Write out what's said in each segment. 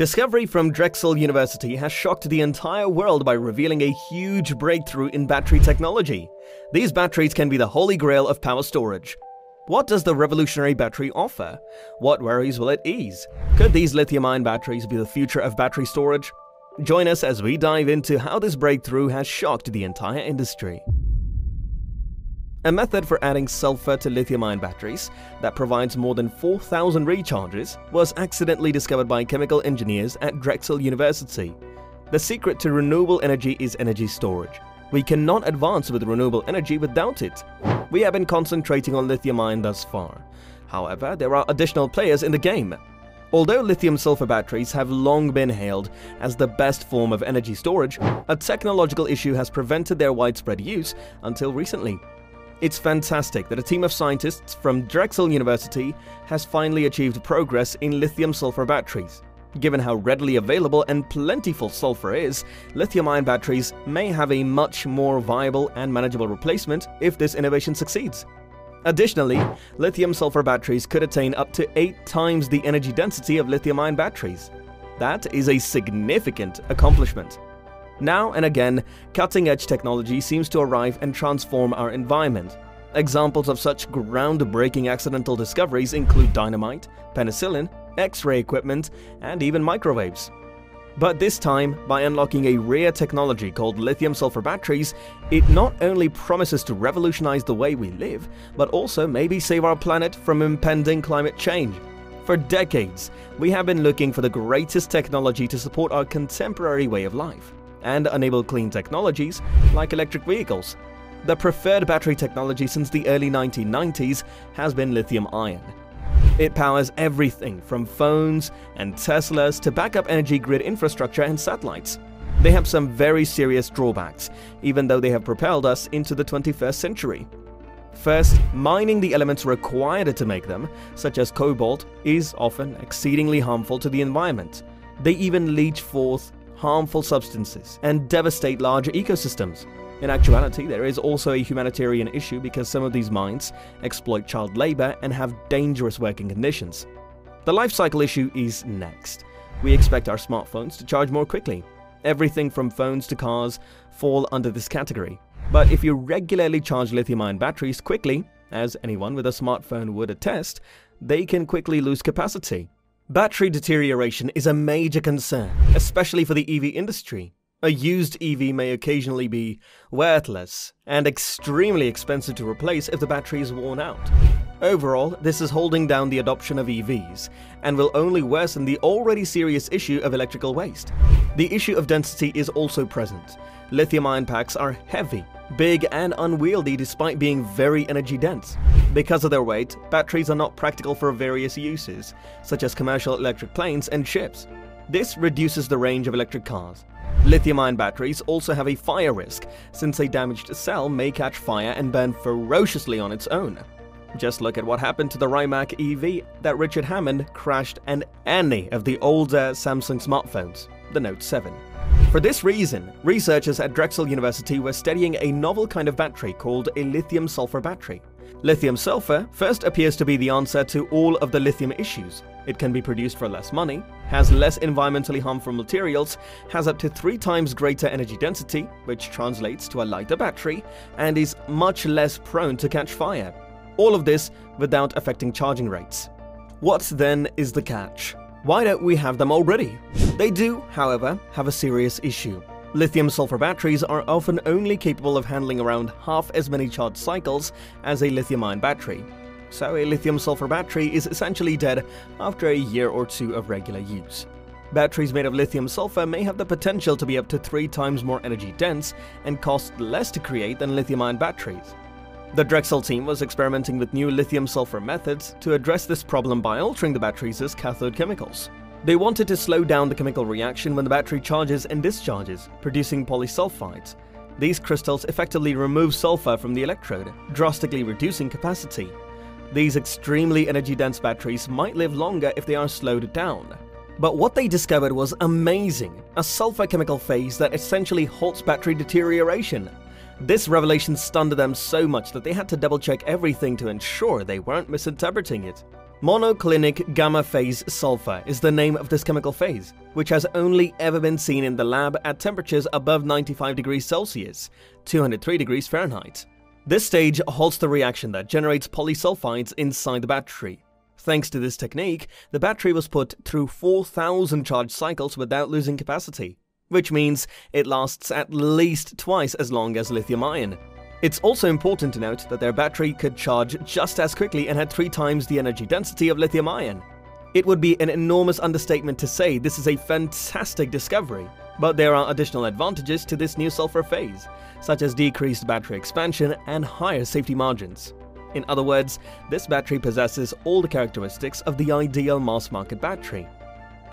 Discovery from Drexel University has shocked the entire world by revealing a huge breakthrough in battery technology. These batteries can be the holy grail of power storage. What does the revolutionary battery offer? What worries will it ease? Could these lithium-ion batteries be the future of battery storage? Join us as we dive into how this breakthrough has shocked the entire industry. A method for adding sulfur to lithium-ion batteries that provides more than 4,000 recharges was accidentally discovered by chemical engineers at Drexel University. The secret to renewable energy is energy storage. We cannot advance with renewable energy without it. We have been concentrating on lithium-ion thus far. However, there are additional players in the game. Although lithium-sulfur batteries have long been hailed as the best form of energy storage, a technological issue has prevented their widespread use until recently. It's fantastic that a team of scientists from Drexel University has finally achieved progress in lithium-sulfur batteries. Given how readily available and plentiful sulfur is, lithium-ion batteries may have a much more viable and manageable replacement if this innovation succeeds. Additionally, lithium-sulfur batteries could attain up to 8 times the energy density of lithium-ion batteries. That is a significant accomplishment. Now and again, cutting-edge technology seems to arrive and transform our environment. Examples of such groundbreaking accidental discoveries include dynamite, penicillin, X-ray equipment, and even microwaves. But this time, by unlocking a rare technology called lithium-sulfur batteries, it not only promises to revolutionize the way we live, but also maybe save our planet from impending climate change. For decades, we have been looking for the greatest technology to support our contemporary way of life and enable clean technologies like electric vehicles. The preferred battery technology since the early 1990s has been lithium-ion. It powers everything from phones and Teslas to backup energy grid infrastructure and satellites. They have some very serious drawbacks, even though they have propelled us into the 21st century. First, mining the elements required to make them, such as cobalt, is often exceedingly harmful to the environment. They even leach forth harmful substances and devastate larger ecosystems. In actuality, there is also a humanitarian issue because some of these mines exploit child labor and have dangerous working conditions. The life cycle issue is next. We expect our smartphones to charge more quickly. Everything from phones to cars fall under this category. But if you regularly charge lithium-ion batteries quickly, as anyone with a smartphone would attest, they can quickly lose capacity. Battery deterioration is a major concern, especially for the EV industry. A used EV may occasionally be worthless and extremely expensive to replace if the battery is worn out. Overall, this is holding down the adoption of EVs and will only worsen the already serious issue of electrical waste. The issue of density is also present. Lithium-ion packs are heavy big and unwieldy despite being very energy dense. Because of their weight, batteries are not practical for various uses, such as commercial electric planes and ships. This reduces the range of electric cars. Lithium-ion batteries also have a fire risk, since a damaged cell may catch fire and burn ferociously on its own. Just look at what happened to the Rimac EV that Richard Hammond crashed and any of the older uh, Samsung smartphones, the Note 7. For this reason, researchers at Drexel University were studying a novel kind of battery called a lithium-sulfur battery. Lithium-sulfur first appears to be the answer to all of the lithium issues. It can be produced for less money, has less environmentally harmful materials, has up to three times greater energy density, which translates to a lighter battery, and is much less prone to catch fire. All of this without affecting charging rates. What then is the catch? Why don't we have them already? They do, however, have a serious issue. Lithium-sulfur batteries are often only capable of handling around half as many charge cycles as a lithium-ion battery. So a lithium-sulfur battery is essentially dead after a year or two of regular use. Batteries made of lithium-sulfur may have the potential to be up to three times more energy dense and cost less to create than lithium-ion batteries. The Drexel team was experimenting with new lithium-sulfur methods to address this problem by altering the batteries' as cathode chemicals. They wanted to slow down the chemical reaction when the battery charges and discharges, producing polysulfides. These crystals effectively remove sulfur from the electrode, drastically reducing capacity. These extremely energy-dense batteries might live longer if they are slowed down. But what they discovered was amazing, a sulfur chemical phase that essentially halts battery deterioration this revelation stunned them so much that they had to double check everything to ensure they weren't misinterpreting it. Monoclinic gamma phase sulfur is the name of this chemical phase, which has only ever been seen in the lab at temperatures above 95 degrees Celsius, 203 degrees Fahrenheit. This stage halts the reaction that generates polysulfides inside the battery. Thanks to this technique, the battery was put through 4,000 charge cycles without losing capacity, which means it lasts at least twice as long as lithium ion. It's also important to note that their battery could charge just as quickly and had three times the energy density of lithium ion. It would be an enormous understatement to say this is a fantastic discovery, but there are additional advantages to this new sulfur phase, such as decreased battery expansion and higher safety margins. In other words, this battery possesses all the characteristics of the ideal mass market battery.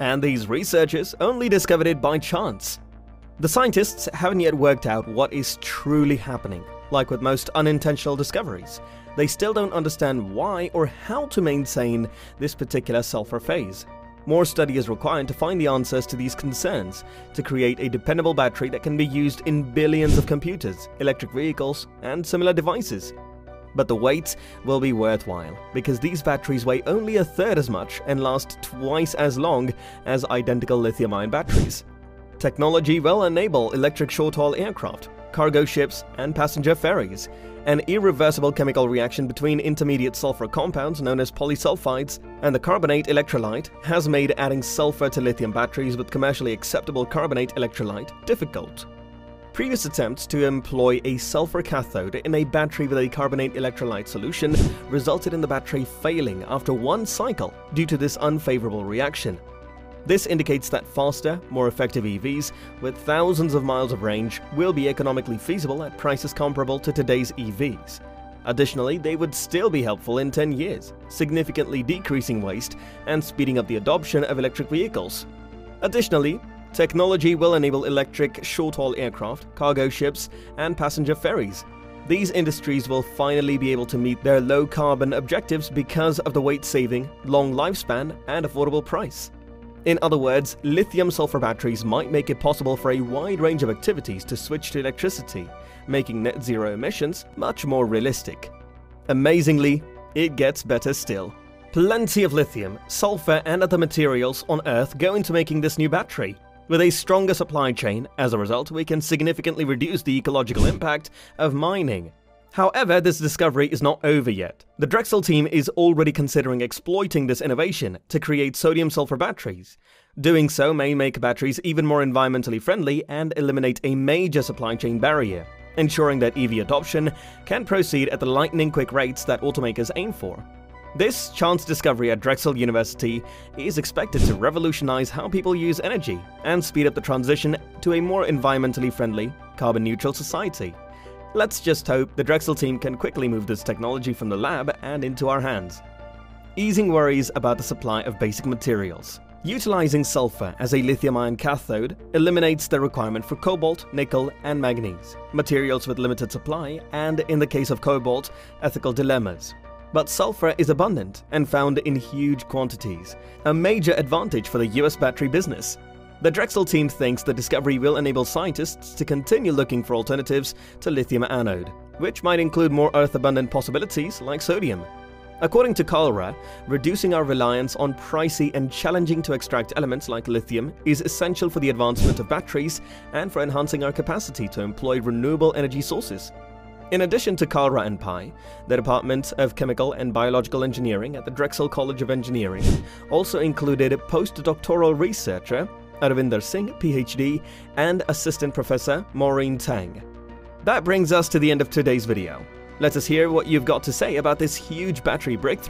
And these researchers only discovered it by chance. The scientists haven't yet worked out what is truly happening, like with most unintentional discoveries, they still don't understand why or how to maintain this particular sulfur phase. More study is required to find the answers to these concerns, to create a dependable battery that can be used in billions of computers, electric vehicles, and similar devices. But the wait will be worthwhile, because these batteries weigh only a third as much and last twice as long as identical lithium-ion batteries. Technology will enable electric short-haul aircraft, cargo ships, and passenger ferries. An irreversible chemical reaction between intermediate sulfur compounds known as polysulfides and the carbonate electrolyte has made adding sulfur to lithium batteries with commercially acceptable carbonate electrolyte difficult. Previous attempts to employ a sulfur cathode in a battery with a carbonate electrolyte solution resulted in the battery failing after one cycle due to this unfavorable reaction. This indicates that faster, more effective EVs with thousands of miles of range will be economically feasible at prices comparable to today's EVs. Additionally, they would still be helpful in 10 years, significantly decreasing waste and speeding up the adoption of electric vehicles. Additionally, technology will enable electric short-haul aircraft, cargo ships, and passenger ferries. These industries will finally be able to meet their low-carbon objectives because of the weight-saving, long lifespan, and affordable price. In other words, lithium-sulfur batteries might make it possible for a wide range of activities to switch to electricity, making net zero emissions much more realistic. Amazingly, it gets better still. Plenty of lithium, sulfur and other materials on Earth go into making this new battery. With a stronger supply chain, as a result, we can significantly reduce the ecological impact of mining However, this discovery is not over yet. The Drexel team is already considering exploiting this innovation to create sodium-sulfur batteries. Doing so may make batteries even more environmentally friendly and eliminate a major supply chain barrier, ensuring that EV adoption can proceed at the lightning-quick rates that automakers aim for. This chance discovery at Drexel University is expected to revolutionize how people use energy and speed up the transition to a more environmentally friendly, carbon-neutral society. Let's just hope the Drexel team can quickly move this technology from the lab and into our hands. Easing worries about the supply of basic materials. Utilizing sulfur as a lithium-ion cathode eliminates the requirement for cobalt, nickel, and manganese, materials with limited supply and, in the case of cobalt, ethical dilemmas. But sulfur is abundant and found in huge quantities, a major advantage for the US battery business. The Drexel team thinks the discovery will enable scientists to continue looking for alternatives to lithium anode, which might include more Earth-abundant possibilities like sodium. According to Kalra, reducing our reliance on pricey and challenging to extract elements like lithium is essential for the advancement of batteries and for enhancing our capacity to employ renewable energy sources. In addition to Kalra and Pai, the Department of Chemical and Biological Engineering at the Drexel College of Engineering also included postdoctoral researcher Arvinder Singh, PhD, and Assistant Professor Maureen Tang. That brings us to the end of today's video. Let us hear what you've got to say about this huge battery breakthrough